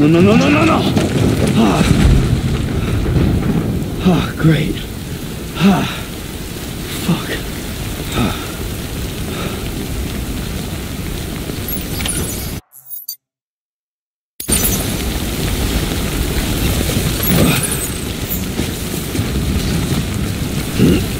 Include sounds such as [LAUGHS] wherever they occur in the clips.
No, no, no, no, no, no! Ah. Ah, great. Ah. Fuck. Ah. You're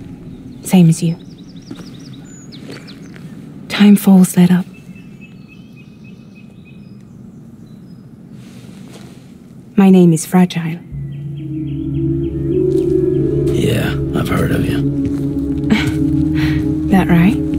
Same as you. Time falls let up. My name is Fragile. Yeah, I've heard of you. [LAUGHS] That right?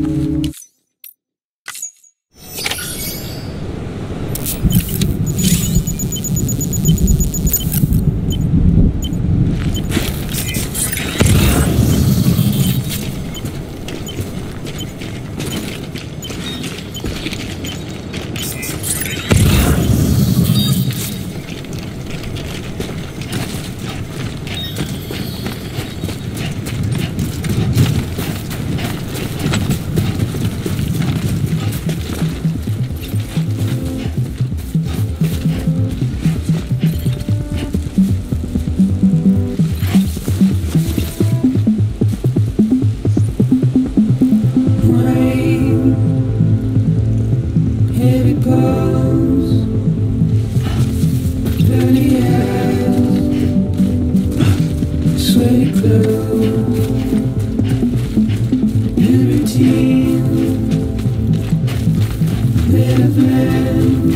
understand?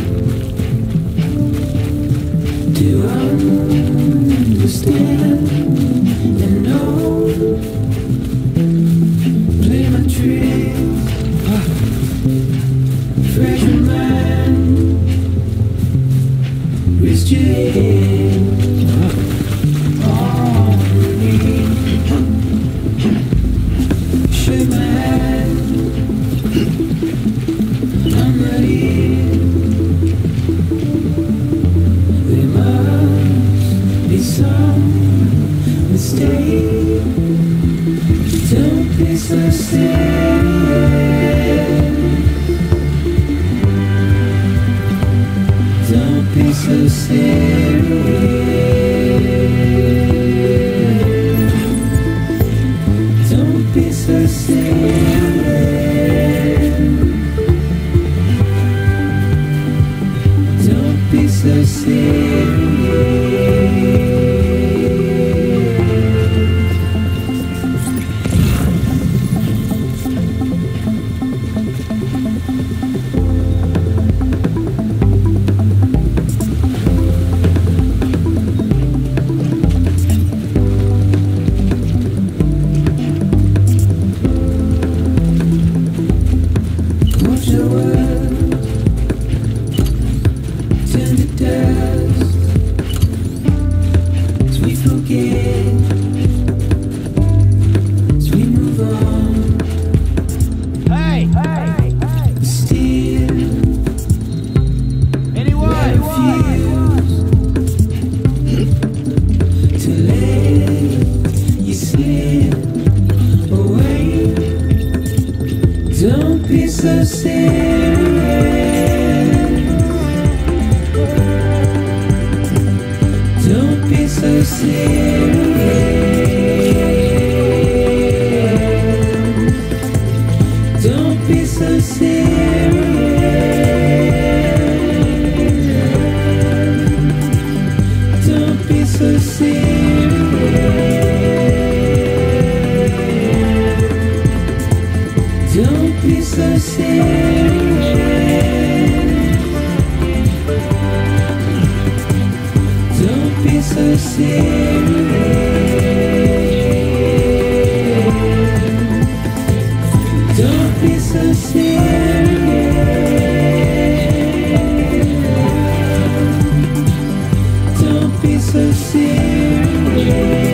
Do I understand? And no, play my tricks. Fresh mind, risk you.